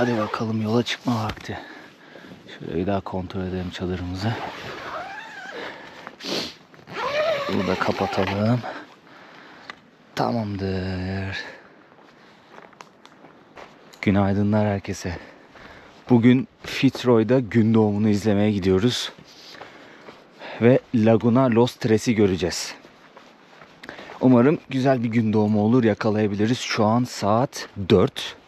Hadi bakalım yola çıkma vakti. Şöyle bir daha kontrol edelim çadırımızı. Bunu da kapatalım. Tamamdır. Günaydınlar herkese. Bugün Fitzroy'da gün doğumunu izlemeye gidiyoruz. Ve Laguna Los Tres'i göreceğiz. Umarım güzel bir gün doğumu olur yakalayabiliriz. Şu an saat 4.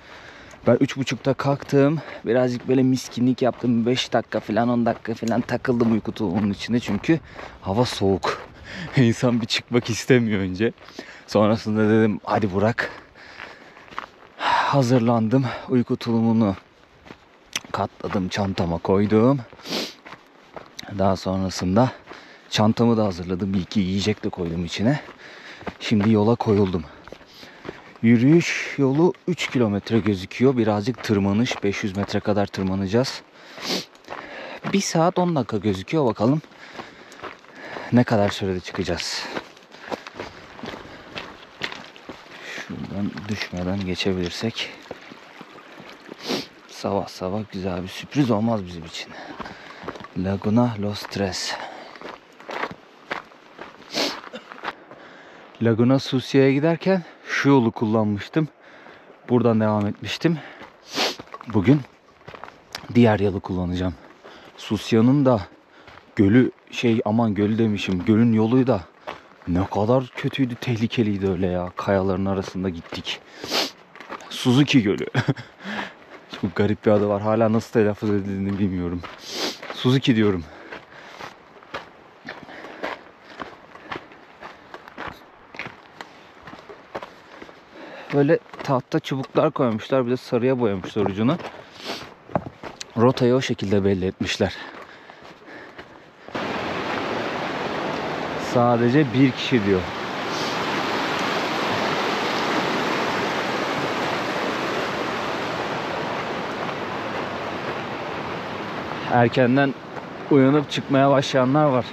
Ben 3.30'da kalktım. Birazcık böyle miskinlik yaptım. 5 dakika falan 10 dakika falan takıldım uyku tulumunun içinde. Çünkü hava soğuk. İnsan bir çıkmak istemiyor önce. Sonrasında dedim hadi Burak. Hazırlandım. Uyku tulumunu katladım çantama koydum. Daha sonrasında çantamı da hazırladım. Bir iki yiyecek de koydum içine. Şimdi yola koyuldum. Yürüyüş yolu 3 kilometre gözüküyor. Birazcık tırmanış. 500 metre kadar tırmanacağız. 1 saat 10 dakika gözüküyor. Bakalım ne kadar sürede çıkacağız. Şuradan düşmeden geçebilirsek. Sabah sabah güzel bir sürpriz olmaz bizim için. Laguna Los Tres. Laguna Sucia'ya giderken şu yolu kullanmıştım. Buradan devam etmiştim. Bugün diğer yolu kullanacağım. Sucia'nın da gölü şey aman gölü demişim. Gölün yolu da ne kadar kötüydü, tehlikeliydi öyle ya. Kayaların arasında gittik. Suzuki Gölü. Çok garip bir adı var. Hala nasıl telaffuz edildiğini bilmiyorum. Suzuki diyorum. Böyle tahta çubuklar koymuşlar. Bir de sarıya boyamışlar ucunu. Rotayı o şekilde belli etmişler. Sadece bir kişi diyor. Erkenden uyanıp çıkmaya başlayanlar var.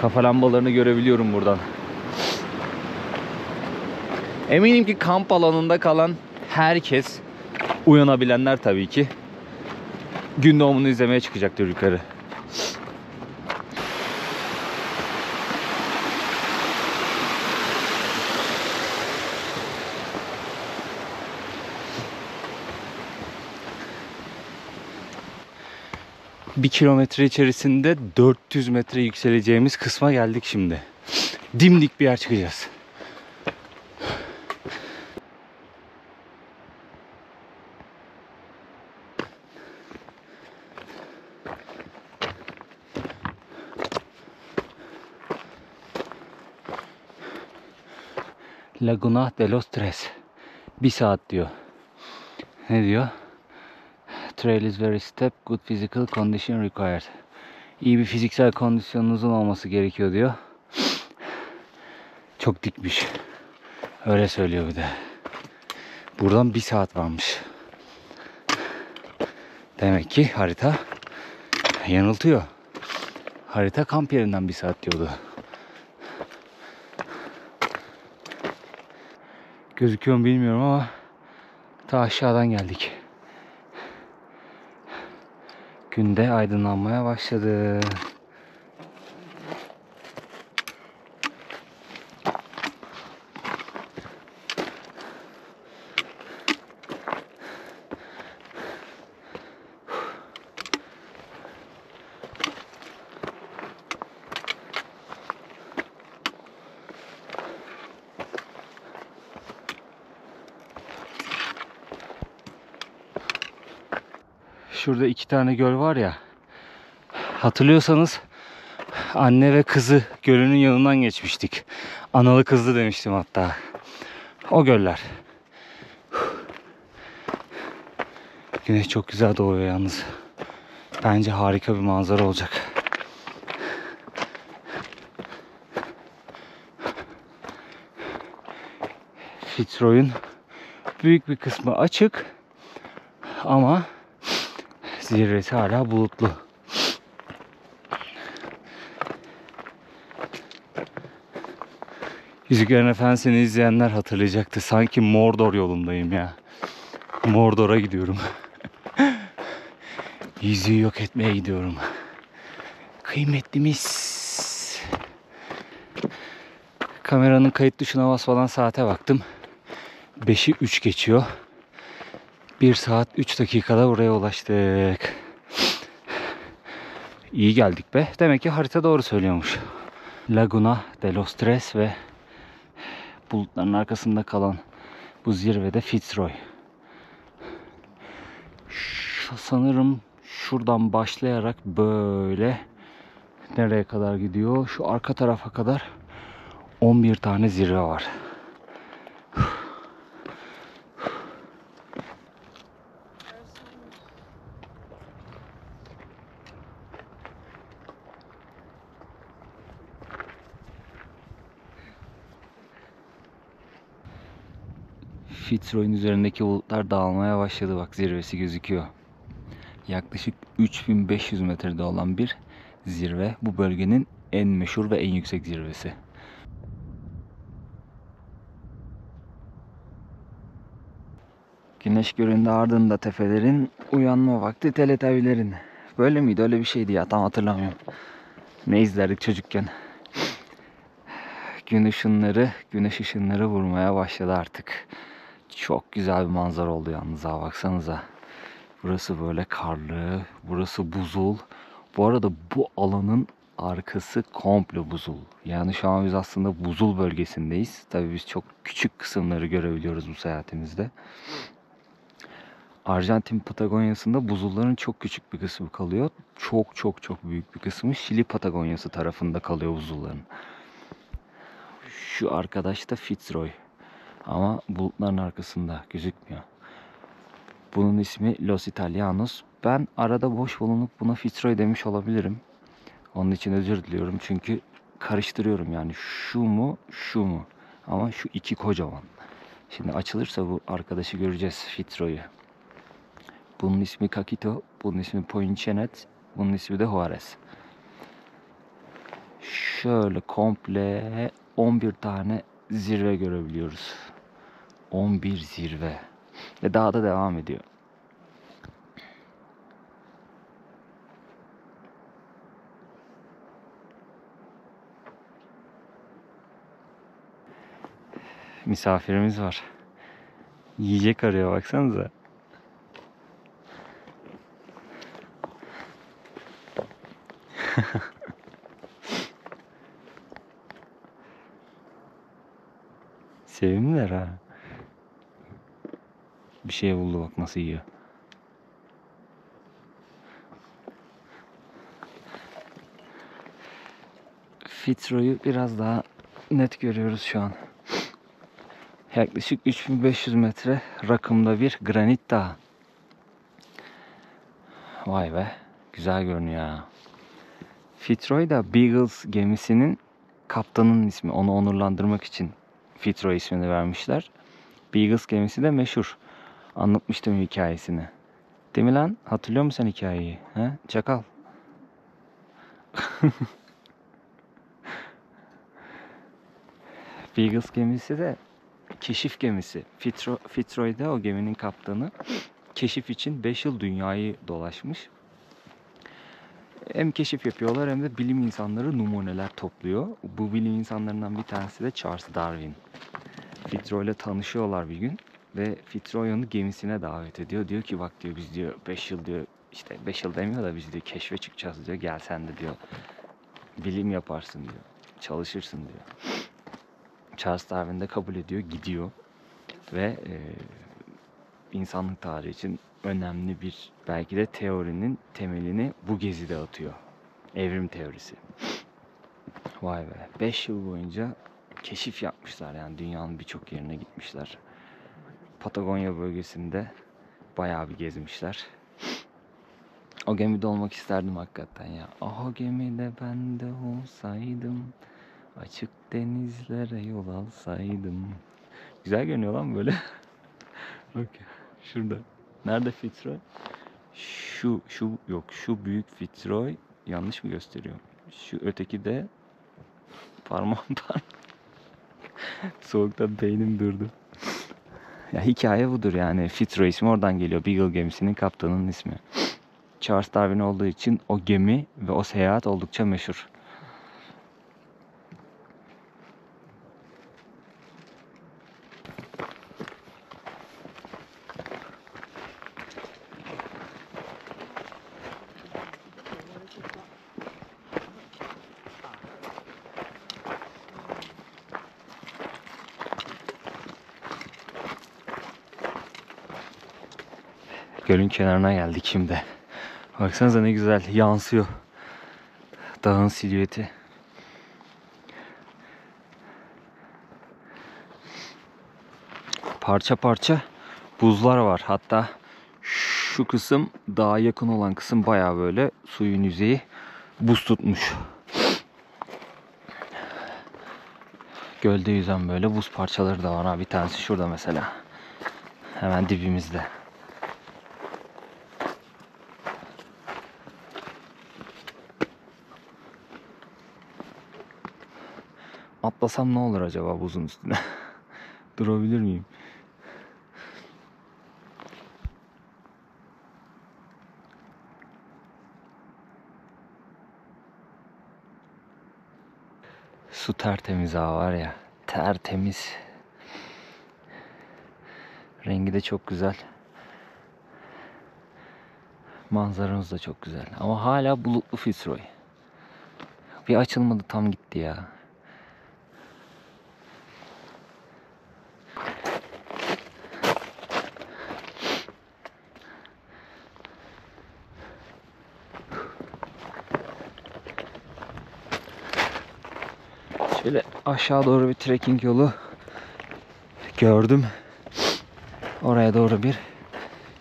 Kafa lambalarını görebiliyorum buradan. Eminim ki kamp alanında kalan herkes uyanabilenler tabii ki gün doğumunu izlemeye çıkacaktır yukarı. Bir kilometre içerisinde 400 metre yükseleceğimiz kısma geldik şimdi. Dimdik bir yer çıkacağız. Laguna de los Tres. Bir saat diyor. Ne diyor? Trail is very steep, good physical condition required. İyi bir fiziksel kondisyonunuzun olması gerekiyor diyor. Çok dikmiş. Öyle söylüyor bir de. Buradan bir saat varmış. Demek ki harita yanıltıyor. Harita kamp yerinden bir saat diyordu. Gözüküyor mu bilmiyorum ama ta aşağıdan geldik. Günde aydınlanmaya başladı. Şurada iki tane göl var ya. Hatırlıyorsanız anne ve kızı gölünün yanından geçmiştik. Analı kızlı demiştim hatta. O göller. Güneş çok güzel doğuyor yalnız. Bence harika bir manzara olacak. Fitzroy'un büyük bir kısmı açık ama zirvesi hala bulutlu. Yüzüklerin Efendisi'ni izleyenler hatırlayacaktı. Sanki Mordor yolundayım ya. Mordor'a gidiyorum. Yüzüğü yok etmeye gidiyorum. Kıymetlimiz. Kameranın kayıt tuşuna basmadan saate baktım. 5'i 3 geçiyor. 1 saat 3 dakikada buraya ulaştık. İyi geldik be. Demek ki harita doğru söylüyormuş. Laguna de los Tres ve bulutların arkasında kalan bu zirvede Fitzroy. Ş- sanırım şuradan başlayarak böyle nereye kadar gidiyor? Şu arka tarafa kadar 11 tane zirve var. Fitzroy'un üzerindeki bulutlar dağılmaya başladı. Bak zirvesi gözüküyor. Yaklaşık 3500 metrede olan bir zirve. Bu bölgenin en meşhur ve en yüksek zirvesi. Güneş göründü ardında tepelerin uyanma vakti teletabilerin. Böyle miydi? Öyle bir şeydi ya tam hatırlamıyorum. Ne izlerdik çocukken. Gün ışınları, güneş ışınları vurmaya başladı artık. Çok güzel bir manzara oldu yalnız ha baksanıza. Burası böyle karlı, burası buzul. Bu arada bu alanın arkası komple buzul. Yani şu an biz aslında buzul bölgesindeyiz. Tabii biz çok küçük kısımları görebiliyoruz bu seyahatimizde. Arjantin Patagonya'sında buzulların çok küçük bir kısmı kalıyor. Çok çok çok büyük bir kısmı Şili Patagonya'sı tarafında kalıyor buzulların. Şu arkadaş da Fitzroy. Ama bulutların arkasında gözükmüyor. Bunun ismi Los Italianos. Ben arada boş bulunup buna Fitzroy demiş olabilirim. Onun için özür diliyorum çünkü karıştırıyorum yani şu mu şu mu. Ama şu iki kocaman. Şimdi açılırsa bu arkadaşı göreceğiz Fitzroy'u. Bunun ismi Kakito, bunun ismi Poinchenet, bunun ismi de Juarez. Şöyle komple 11 tane zirve görebiliyoruz. 11 zirve. Ve daha da devam ediyor. Misafirimiz var. Yiyecek arıyor baksanıza. Sevimliler ha. Bir şey buldu bak nasıl yiyor. Fitzroy'u biraz daha net görüyoruz şu an. Yaklaşık 3500 metre rakımda bir granit dağ. Vay be. Güzel görünüyor ha. Fitzroy da Beagles gemisinin kaptanının ismi. Onu onurlandırmak için Fitzroy ismini vermişler. Beagles gemisi de meşhur. Anlatmıştım hikayesini. Değil mi lan? Hatırlıyor musun sen hikayeyi? He? Çakal. Beagles gemisi de keşif gemisi. Fitzroy da o geminin kaptanı. Keşif için 5 yıl dünyayı dolaşmış. Hem keşif yapıyorlar hem de bilim insanları numuneler topluyor. Bu bilim insanlarından bir tanesi de Charles Darwin. Fitzroy ile tanışıyorlar bir gün ve Fitzroy onu gemisine davet ediyor. Diyor ki bak diyor biz diyor 5 yıl diyor işte 5 yıl demiyor da biz diyor keşfe çıkacağız diyor. Gel sen de diyor bilim yaparsın diyor. Çalışırsın diyor. Charles Darwin de kabul ediyor, gidiyor ve e, insanlık tarihi için önemli bir belki de teorinin temelini bu gezide atıyor. Evrim teorisi. Vay be. 5 yıl boyunca keşif yapmışlar yani dünyanın birçok yerine gitmişler. Patagonya bölgesinde bayağı bir gezmişler. O gemide olmak isterdim hakikaten ya. Ah o gemide ben de olsaydım. Açık denizlere yol alsaydım. Güzel görünüyor lan böyle. Bak şurada. Nerede Fitzroy? Şu, şu yok. Şu büyük Fitzroy yanlış mı gösteriyor? Şu öteki de parmağım parmağım. Soğuktan beynim durdu. Ya hikaye budur yani. Fitzroy ismi oradan geliyor. Beagle gemisinin kaptanının ismi. Charles Darwin olduğu için o gemi ve o seyahat oldukça meşhur. Gölün kenarına geldik şimdi. Baksanıza ne güzel yansıyor. Dağın silüeti. Parça parça buzlar var. Hatta şu kısım dağa yakın olan kısım baya böyle suyun yüzeyi buz tutmuş. Gölde yüzen böyle buz parçaları da var. Ha, bir tanesi şurada mesela. Hemen dibimizde. Atlasam ne olur acaba buzun üstüne? Durabilir miyim? Su tertemiz ha var ya. Tertemiz. Rengi de çok güzel. Manzaramız da çok güzel. Ama hala bulutlu Fitzroy. Bir açılmadı tam gitti ya. Şöyle aşağı doğru bir trekking yolu gördüm. Oraya doğru bir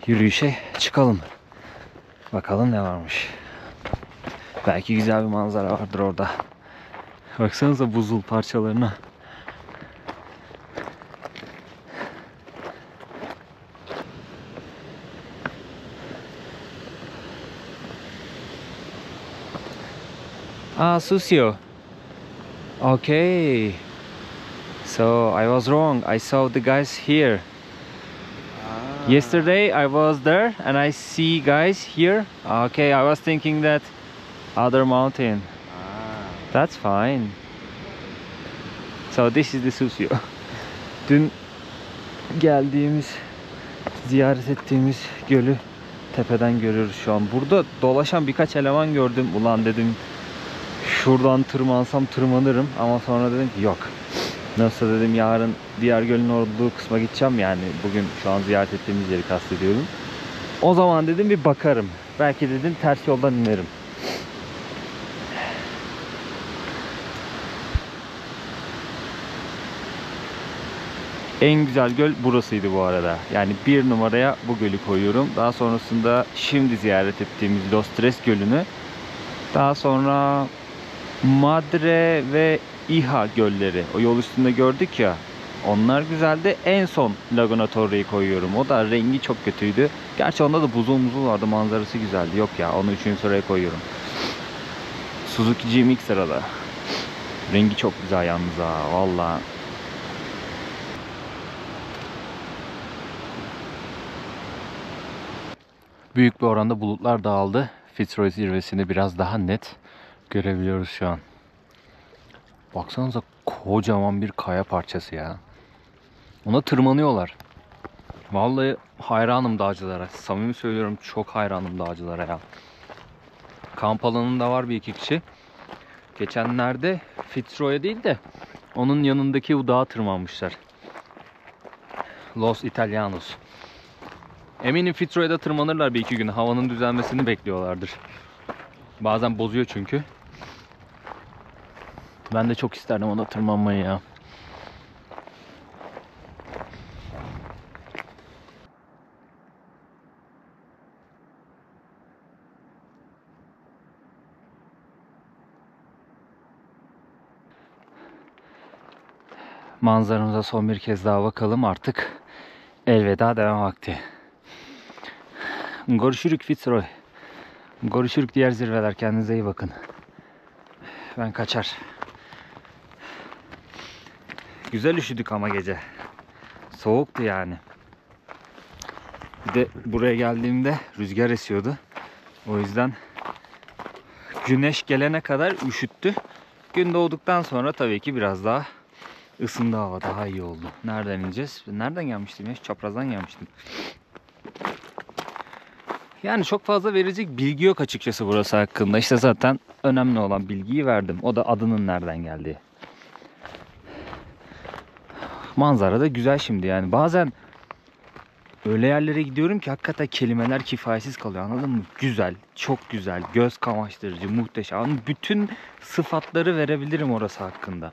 yürüyüşe çıkalım. Bakalım ne varmış. Belki güzel bir manzara vardır orada. Baksanıza buzul parçalarına. Ah, Susio. Okay. So I was wrong. I saw the guys here. Yesterday I was there and I see guys here. Okay, I was thinking that other mountain. That's fine. So this is the Susio. Dün geldiğimiz, ziyaret ettiğimiz gölü tepeden görüyoruz şu an. Burada dolaşan birkaç eleman gördüm. Ulan dedim şuradan tırmansam tırmanırım ama sonra dedim ki yok. Nasıl dedim yarın diğer gölün olduğu kısma gideceğim yani bugün şu an ziyaret ettiğimiz yeri kastediyorum. O zaman dedim bir bakarım. Belki dedim ters yoldan inerim. En güzel göl burasıydı bu arada. Yani bir numaraya bu gölü koyuyorum. Daha sonrasında şimdi ziyaret ettiğimiz Los Tres Gölü'nü. Daha sonra Madre ve İHA gölleri. O yol üstünde gördük ya. Onlar güzeldi. En son Laguna Torre'yi koyuyorum. O da rengi çok kötüydü. Gerçi onda da buzul muzul vardı. Manzarası güzeldi. Yok ya onu üçüncü sıraya koyuyorum. Suzuki GMX sırada. Rengi çok güzel yalnız ha. Valla. Büyük bir oranda bulutlar dağıldı. Fitzroy zirvesini biraz daha net görebiliyoruz şu an. Baksanıza kocaman bir kaya parçası ya. Ona tırmanıyorlar. Vallahi hayranım dağcılara. Samimi söylüyorum çok hayranım dağcılara ya. Kamp alanında var bir iki kişi. Geçenlerde Fitzroy'a değil de onun yanındaki o dağa tırmanmışlar. Los Italianos. Eminim Fitzroy'da tırmanırlar bir iki gün. Havanın düzelmesini bekliyorlardır. Bazen bozuyor çünkü. Ben de çok isterdim ona tırmanmayı ya. Manzaramıza son bir kez daha bakalım artık. Elveda devam vakti. Görüşürük Fitzroy. Görüşürük diğer zirveler. Kendinize iyi bakın. Ben kaçar. Güzel üşüdük ama gece. Soğuktu yani. Bir de buraya geldiğimde rüzgar esiyordu. O yüzden güneş gelene kadar üşüttü. Gün doğduktan sonra tabii ki biraz daha ısındı hava daha iyi oldu. Nereden ineceğiz? Nereden gelmiştim ya? Çaprazdan gelmiştim. Yani çok fazla verecek bilgi yok açıkçası burası hakkında. İşte zaten önemli olan bilgiyi verdim. O da adının nereden geldiği. Manzara da güzel şimdi yani. Bazen öyle yerlere gidiyorum ki hakikaten kelimeler kifayetsiz kalıyor anladın mı? Güzel, çok güzel, göz kamaştırıcı, muhteşem. Bütün sıfatları verebilirim orası hakkında.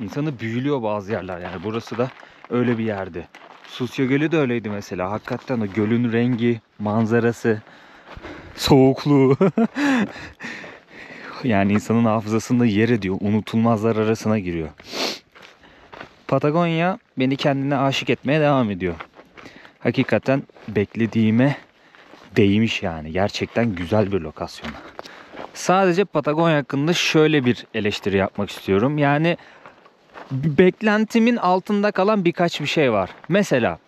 İnsanı büyülüyor bazı yerler yani. Burası da öyle bir yerdi. Susya Gölü de öyleydi mesela. Hakikaten o gölün rengi, manzarası, soğukluğu. yani insanın hafızasında yer ediyor. Unutulmazlar arasına giriyor. Patagonya beni kendine aşık etmeye devam ediyor. Hakikaten beklediğime değmiş yani. Gerçekten güzel bir lokasyon. Sadece Patagonya hakkında şöyle bir eleştiri yapmak istiyorum. Yani beklentimin altında kalan birkaç bir şey var. Mesela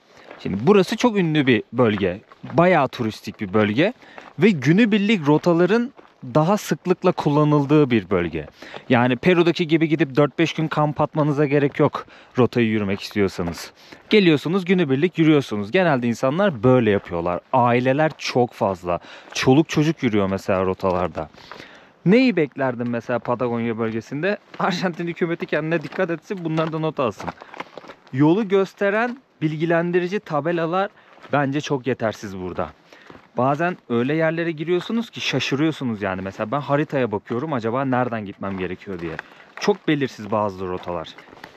şimdi burası çok ünlü bir bölge. Bayağı turistik bir bölge ve günübirlik rotaların daha sıklıkla kullanıldığı bir bölge. Yani Peru'daki gibi gidip 4-5 gün kamp atmanıza gerek yok rotayı yürümek istiyorsanız. Geliyorsunuz günübirlik yürüyorsunuz. Genelde insanlar böyle yapıyorlar. Aileler çok fazla. Çoluk çocuk yürüyor mesela rotalarda. Neyi beklerdim mesela Patagonya bölgesinde? Arjantin hükümeti kendine dikkat etsin bundan da not alsın. Yolu gösteren bilgilendirici tabelalar bence çok yetersiz burada. Bazen öyle yerlere giriyorsunuz ki şaşırıyorsunuz yani. Mesela ben haritaya bakıyorum acaba nereden gitmem gerekiyor diye. Çok belirsiz bazı rotalar.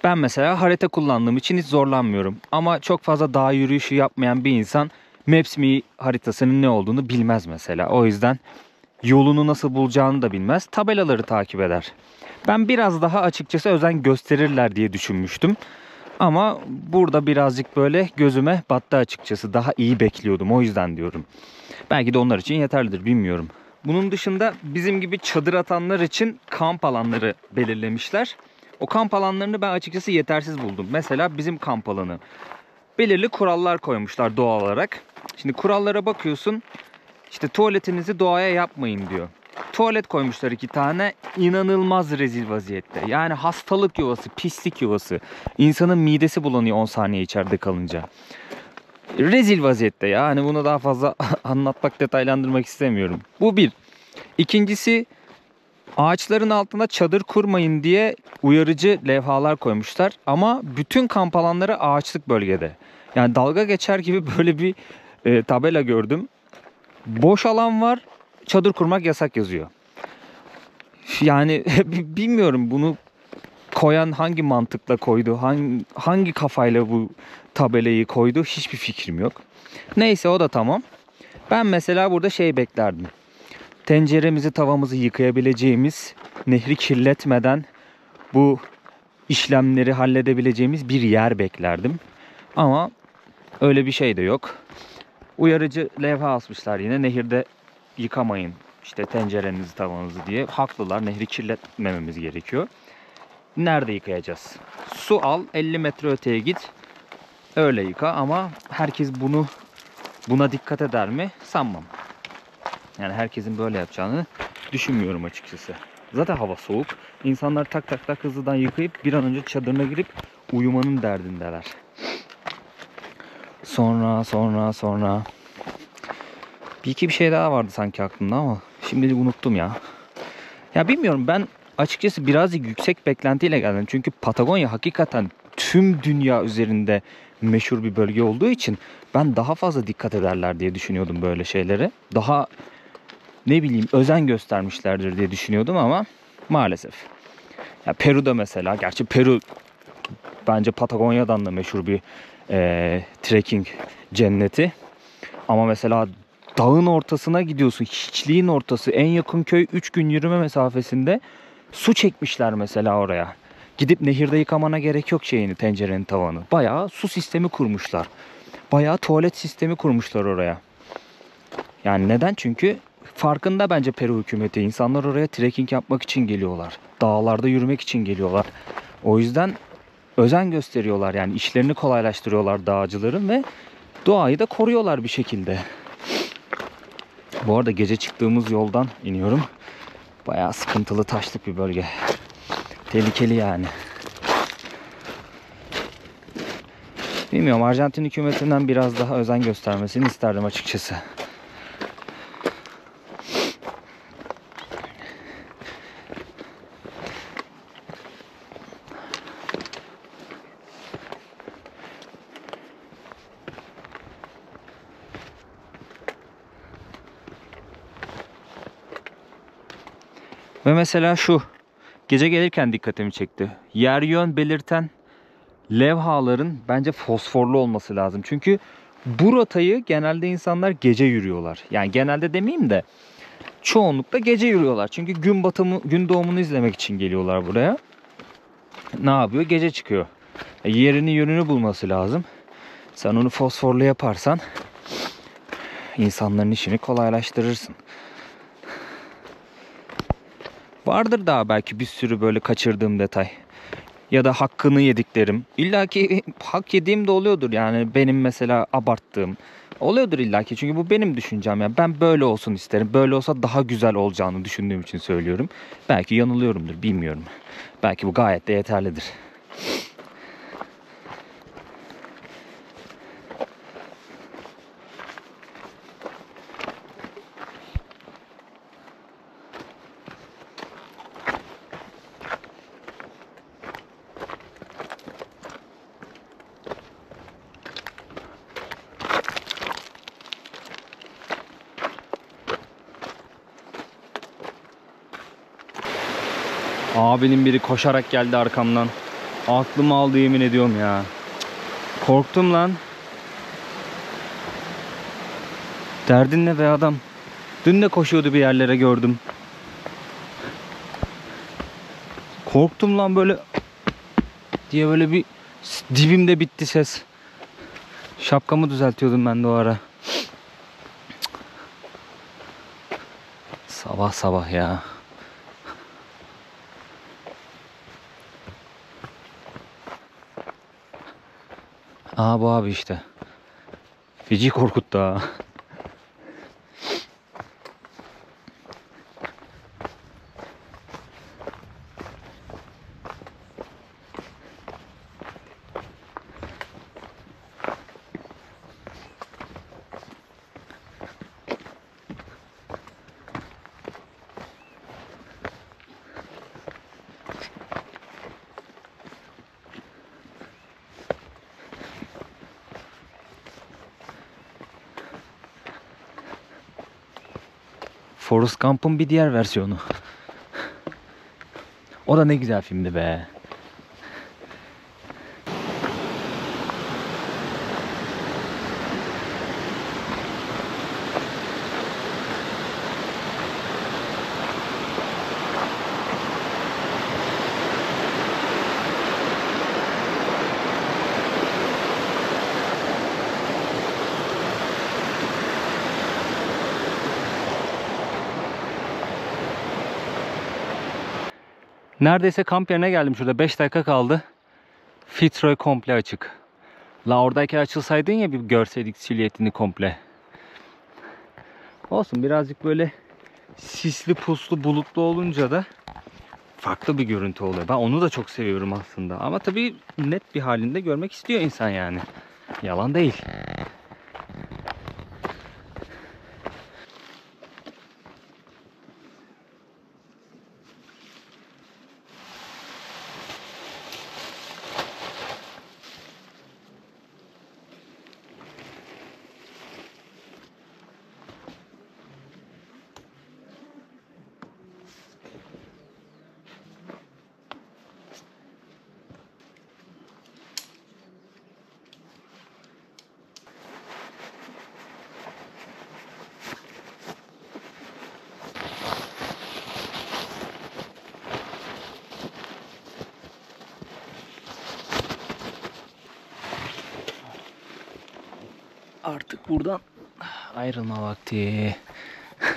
Ben mesela harita kullandığım için hiç zorlanmıyorum. Ama çok fazla dağ yürüyüşü yapmayan bir insan Maps.me haritasının ne olduğunu bilmez mesela. O yüzden yolunu nasıl bulacağını da bilmez. Tabelaları takip eder. Ben biraz daha açıkçası özen gösterirler diye düşünmüştüm. Ama burada birazcık böyle gözüme battı açıkçası. Daha iyi bekliyordum o yüzden diyorum. Belki de onlar için yeterlidir bilmiyorum. Bunun dışında bizim gibi çadır atanlar için kamp alanları belirlemişler. O kamp alanlarını ben açıkçası yetersiz buldum. Mesela bizim kamp alanı. Belirli kurallar koymuşlar doğal olarak. Şimdi kurallara bakıyorsun. İşte tuvaletinizi doğaya yapmayın diyor. Tuvalet koymuşlar iki tane. inanılmaz rezil vaziyette. Yani hastalık yuvası, pislik yuvası. İnsanın midesi bulanıyor 10 saniye içeride kalınca. Rezil vaziyette ya. Hani bunu daha fazla anlatmak, detaylandırmak istemiyorum. Bu bir. İkincisi ağaçların altında çadır kurmayın diye uyarıcı levhalar koymuşlar. Ama bütün kamp alanları ağaçlık bölgede. Yani dalga geçer gibi böyle bir e, tabela gördüm. Boş alan var çadır kurmak yasak yazıyor. Yani bilmiyorum bunu koyan hangi mantıkla koydu, hangi, hangi kafayla bu tabelayı koydu hiçbir fikrim yok. Neyse o da tamam. Ben mesela burada şey beklerdim. Tenceremizi, tavamızı yıkayabileceğimiz, nehri kirletmeden bu işlemleri halledebileceğimiz bir yer beklerdim. Ama öyle bir şey de yok. Uyarıcı levha asmışlar yine nehirde yıkamayın işte tencerenizi tavanızı diye. Haklılar nehri kirletmememiz gerekiyor. Nerede yıkayacağız? Su al 50 metre öteye git. Öyle yıka ama herkes bunu buna dikkat eder mi? Sanmam. Yani herkesin böyle yapacağını düşünmüyorum açıkçası. Zaten hava soğuk. İnsanlar tak tak tak hızlıdan yıkayıp bir an önce çadırına girip uyumanın derdindeler. Sonra sonra sonra bir iki bir şey daha vardı sanki aklımda ama şimdi unuttum ya. Ya bilmiyorum ben açıkçası birazcık yüksek beklentiyle geldim. Çünkü Patagonya hakikaten tüm dünya üzerinde meşhur bir bölge olduğu için ben daha fazla dikkat ederler diye düşünüyordum böyle şeylere. Daha ne bileyim özen göstermişlerdir diye düşünüyordum ama maalesef. Ya Peru'da mesela, gerçi Peru bence Patagonya'dan da meşhur bir e, trekking cenneti. Ama mesela dağın ortasına gidiyorsun. Hiçliğin ortası. En yakın köy 3 gün yürüme mesafesinde. Su çekmişler mesela oraya. Gidip nehirde yıkamana gerek yok şeyini tencerenin tavanı. Bayağı su sistemi kurmuşlar. Bayağı tuvalet sistemi kurmuşlar oraya. Yani neden? Çünkü farkında bence Peru hükümeti. İnsanlar oraya trekking yapmak için geliyorlar. Dağlarda yürümek için geliyorlar. O yüzden özen gösteriyorlar. Yani işlerini kolaylaştırıyorlar dağcıların ve doğayı da koruyorlar bir şekilde. Bu arada gece çıktığımız yoldan iniyorum. Bayağı sıkıntılı taşlık bir bölge. Tehlikeli yani. Bilmiyorum Arjantin hükümetinden biraz daha özen göstermesini isterdim açıkçası. Mesela şu gece gelirken dikkatimi çekti. Yer yön belirten levhaların bence fosforlu olması lazım. Çünkü bu rotayı genelde insanlar gece yürüyorlar. Yani genelde demeyeyim de çoğunlukla gece yürüyorlar. Çünkü gün batımı, gün doğumunu izlemek için geliyorlar buraya. Ne yapıyor? Gece çıkıyor. E, yerini yönünü bulması lazım. Sen onu fosforlu yaparsan insanların işini kolaylaştırırsın. Vardır daha belki bir sürü böyle kaçırdığım detay. Ya da hakkını yediklerim. İlla ki hak yediğim de oluyordur yani benim mesela abarttığım. Oluyordur illa ki çünkü bu benim düşüncem. Yani ben böyle olsun isterim. Böyle olsa daha güzel olacağını düşündüğüm için söylüyorum. Belki yanılıyorumdur bilmiyorum. Belki bu gayet de yeterlidir. Abinin biri koşarak geldi arkamdan. Aklımı aldı yemin ediyorum ya. Korktum lan. Derdin ne be adam? Dün de koşuyordu bir yerlere gördüm. Korktum lan böyle diye böyle bir dibimde bitti ses. Şapkamı düzeltiyordum ben de o ara. Sabah sabah ya. Aa bu abi işte. Feci korkuttu ha. Gump'ın bir diğer versiyonu. O da ne güzel filmdi be. Neredeyse kamp yerine geldim şurada. 5 dakika kaldı. Fitzroy komple açık. La oradayken açılsaydın ya bir görseydik silüetini komple. Olsun birazcık böyle sisli puslu bulutlu olunca da farklı bir görüntü oluyor. Ben onu da çok seviyorum aslında. Ama tabii net bir halinde görmek istiyor insan yani. Yalan değil. Artık buradan ayrılma vakti.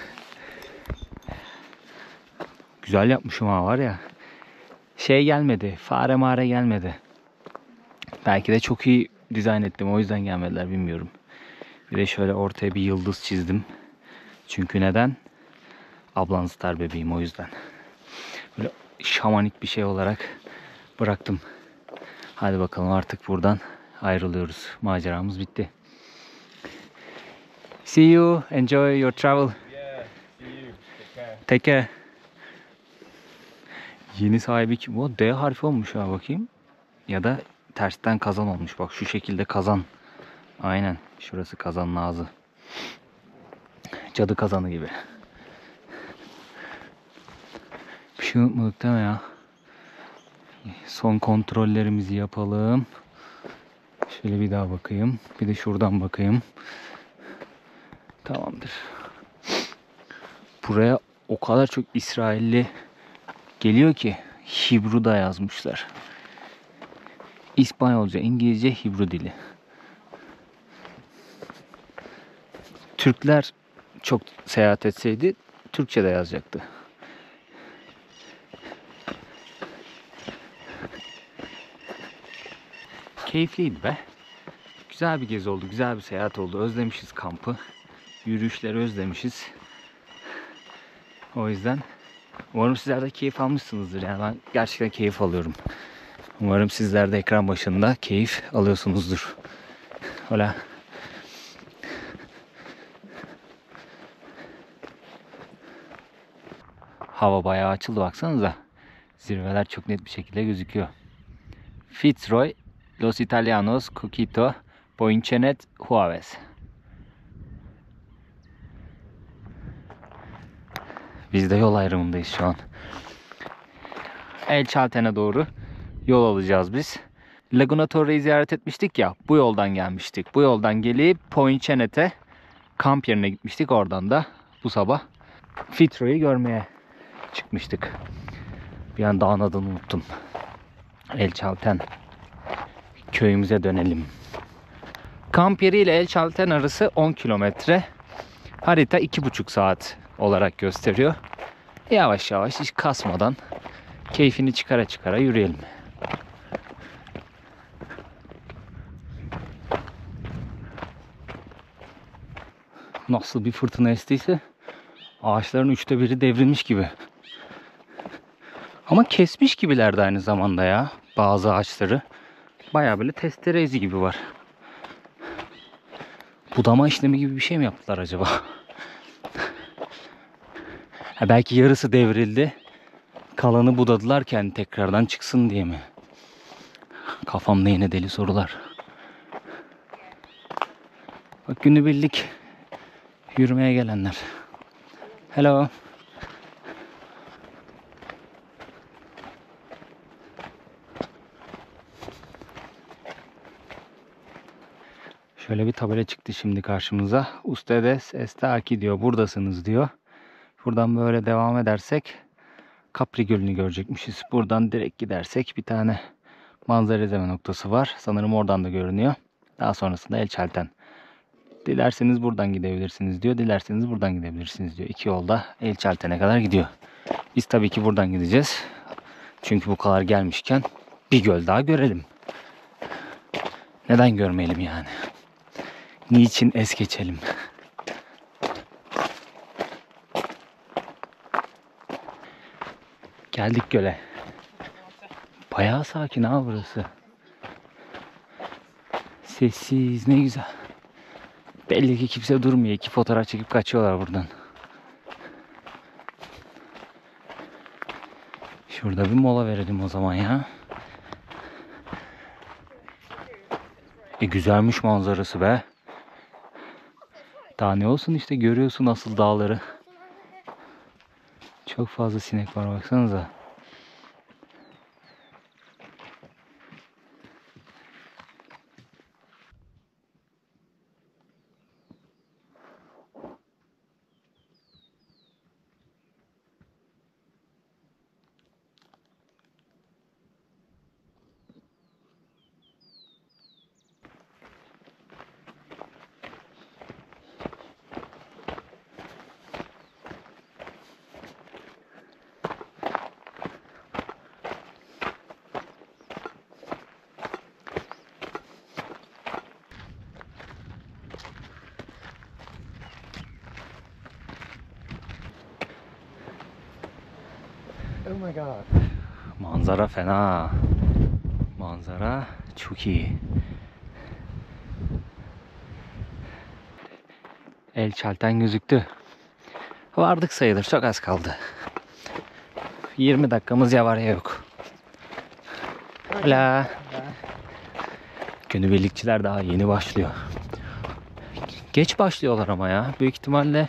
Güzel yapmışım ha var ya. Şey gelmedi. Fare mare gelmedi. Belki de çok iyi dizayn ettim. O yüzden gelmediler bilmiyorum. Bir de şöyle ortaya bir yıldız çizdim. Çünkü neden? Ablan star bebeğim o yüzden. Böyle şamanik bir şey olarak bıraktım. Hadi bakalım artık buradan ayrılıyoruz. Maceramız bitti. See you. Enjoy your travel. Yeah, see you. Take care. Take care. Yeni sahibi kim? O D harfi olmuş ha bakayım. Ya da tersten kazan olmuş. Bak şu şekilde kazan. Aynen. Şurası kazanın ağzı. Cadı kazanı gibi. Bir şey unutmadık değil mi ya? Son kontrollerimizi yapalım. Şöyle bir daha bakayım. Bir de şuradan bakayım. Tamamdır. Buraya o kadar çok İsrailli geliyor ki Hibru da yazmışlar. İspanyolca, İngilizce, Hibru dili. Türkler çok seyahat etseydi Türkçe de yazacaktı. Keyifliydi be. Güzel bir gezi oldu, güzel bir seyahat oldu. Özlemişiz kampı. Yürüyüşleri özlemişiz. O yüzden umarım sizler de keyif almışsınızdır. Yani ben gerçekten keyif alıyorum. Umarım sizler de ekran başında keyif alıyorsunuzdur. Hola. Hava bayağı açıldı baksanıza. Zirveler çok net bir şekilde gözüküyor. Fitzroy, Los Italianos, Coquito, Poinchenet, Juarez. Biz de yol ayrımındayız şu an. El Çalten'e doğru yol alacağız biz. Laguna Torre'yi ziyaret etmiştik ya. Bu yoldan gelmiştik. Bu yoldan gelip Poinchenet'e kamp yerine gitmiştik. Oradan da bu sabah Fitro'yu görmeye çıkmıştık. Bir an dağın adını unuttum. El Çalten. Köyümüze dönelim. Kamp yeri ile El Çalten arası 10 kilometre. Harita 2,5 saat olarak gösteriyor. Yavaş yavaş hiç kasmadan keyfini çıkara çıkara yürüyelim. Nasıl bir fırtına estiyse ağaçların üçte biri devrilmiş gibi. Ama kesmiş gibilerdi aynı zamanda ya bazı ağaçları. Baya böyle testere izi gibi var. Budama işlemi gibi bir şey mi yaptılar acaba? Ha, belki yarısı devrildi. Kalanı budadılar ki hani tekrardan çıksın diye mi? Kafamda yine deli sorular. Bak günübirlik yürümeye gelenler. Hello. Şöyle bir tabela çıktı şimdi karşımıza. Ustedes está aquí diyor. Buradasınız diyor. Buradan böyle devam edersek Capri Gölü'nü görecekmişiz. Buradan direkt gidersek bir tane manzara izleme noktası var. Sanırım oradan da görünüyor. Daha sonrasında El Çelten. Dilerseniz buradan gidebilirsiniz diyor. Dilerseniz buradan gidebilirsiniz diyor. İki yolda El Çelten'e kadar gidiyor. Biz tabii ki buradan gideceğiz. Çünkü bu kadar gelmişken bir göl daha görelim. Neden görmeyelim yani? Niçin es geçelim? Geldik göle. Bayağı sakin ha burası. Sessiz ne güzel. Belli ki kimse durmuyor. İki fotoğraf çekip kaçıyorlar buradan. Şurada bir mola verelim o zaman ya. E güzelmiş manzarası be. Daha ne olsun işte görüyorsun asıl dağları. Çok fazla sinek var baksanıza. Oh my god. Manzara fena. Manzara çok iyi. El çelten gözüktü. Vardık sayılır. Çok az kaldı. 20 dakikamız ya var ya yok. Hola. Günübirlikçiler daha yeni başlıyor. Geç başlıyorlar ama ya. Büyük ihtimalle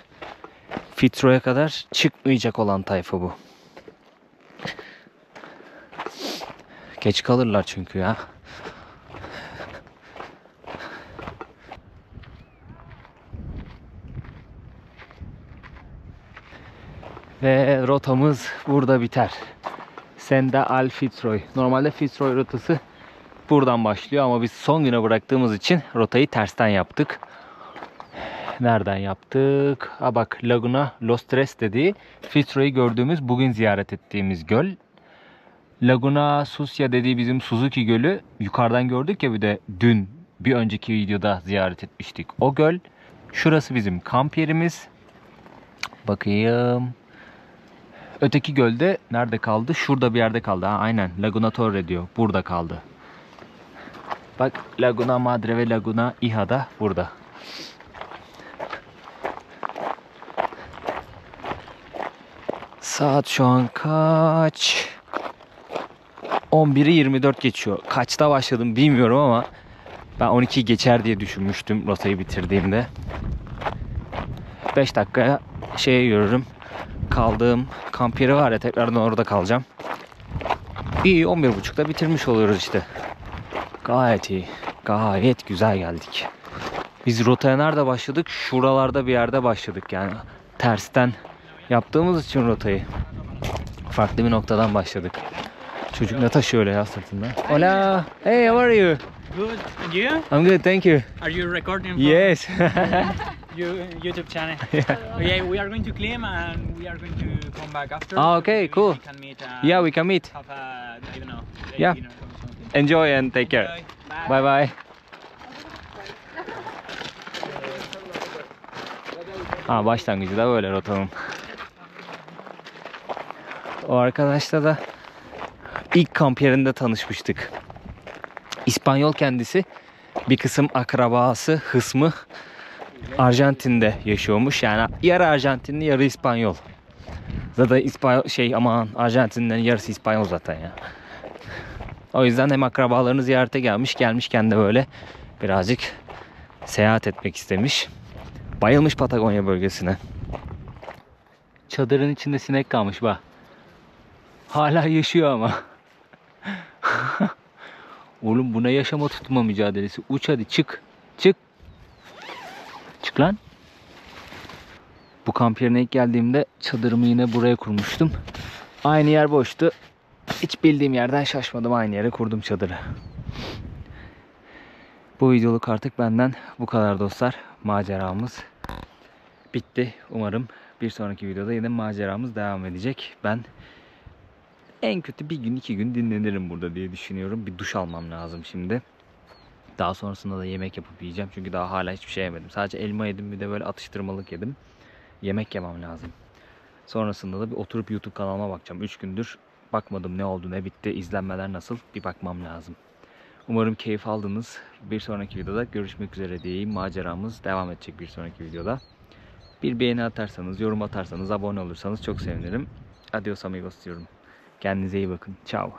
Fitro'ya kadar çıkmayacak olan tayfa bu. Geç kalırlar çünkü ya. Ve rotamız burada biter. Senda Al Fitzroy. Normalde Fitzroy rotası buradan başlıyor ama biz son güne bıraktığımız için rotayı tersten yaptık. Nereden yaptık? Ha bak Laguna Los Tres dediği Fitzroy'u gördüğümüz bugün ziyaret ettiğimiz göl. Laguna Sucia dediği bizim Suzuki Gölü yukarıdan gördük ya bir de dün bir önceki videoda ziyaret etmiştik. O göl. Şurası bizim kamp yerimiz. Bakayım. Öteki gölde nerede kaldı? Şurada bir yerde kaldı. Ha, aynen. Laguna Torre diyor. Burada kaldı. Bak Laguna Madre ve Laguna Iha da burada. Saat şu an kaç? 11'i 24 geçiyor. Kaçta başladım bilmiyorum ama ben 12 geçer diye düşünmüştüm rotayı bitirdiğimde. 5 dakikaya şeye yürürüm. Kaldığım kamp yeri var ya tekrardan orada kalacağım. İyi 11.30'da bitirmiş oluyoruz işte. Gayet iyi. Gayet güzel geldik. Biz rotaya nerede başladık? Şuralarda bir yerde başladık yani. Tersten yaptığımız için rotayı. Farklı bir noktadan başladık. Çocuk ne taşıyor öyle ya sırtında? Hola. Hey, how are you? Good. And you? I'm good, thank you. Are you recording for Yes. your YouTube channel? yeah. yeah, we are going to claim and we are going to come back after. Ah, okay, Maybe cool. We can meet. Uh, Yeah, we can meet. have a, I don't know, Yeah. Enjoy and take care. Okay, Bye. Bye bye. Ha başlangıcı da böyle rotanın. O arkadaşla da ilk kamp yerinde tanışmıştık. İspanyol kendisi. Bir kısım akrabası, hısmı Arjantin'de yaşıyormuş. Yani yarı Arjantinli, yarı İspanyol. Zaten İspanyol şey aman Arjantin'den yarısı İspanyol zaten ya. O yüzden hem akrabalarını ziyarete gelmiş, gelmişken de böyle birazcık seyahat etmek istemiş. Bayılmış Patagonya bölgesine. Çadırın içinde sinek kalmış bak. Hala yaşıyor ama. Oğlum buna yaşama tutma mücadelesi. Uç hadi çık. Çık. Çık lan. Bu kamp yerine ilk geldiğimde çadırımı yine buraya kurmuştum. Aynı yer boştu. Hiç bildiğim yerden şaşmadım. Aynı yere kurdum çadırı. Bu videoluk artık benden bu kadar dostlar. Maceramız bitti. Umarım bir sonraki videoda yine maceramız devam edecek. Ben en kötü bir gün iki gün dinlenirim burada diye düşünüyorum. Bir duş almam lazım şimdi. Daha sonrasında da yemek yapıp yiyeceğim. Çünkü daha hala hiçbir şey yemedim. Sadece elma yedim bir de böyle atıştırmalık yedim. Yemek yemem lazım. Sonrasında da bir oturup YouTube kanalıma bakacağım. 3 gündür bakmadım ne oldu ne bitti izlenmeler nasıl bir bakmam lazım. Umarım keyif aldınız. Bir sonraki videoda görüşmek üzere diyeyim. Maceramız devam edecek bir sonraki videoda. Bir beğeni atarsanız, yorum atarsanız, abone olursanız çok sevinirim. Adios amigos diyorum. Kendinize iyi bakın. Ciao.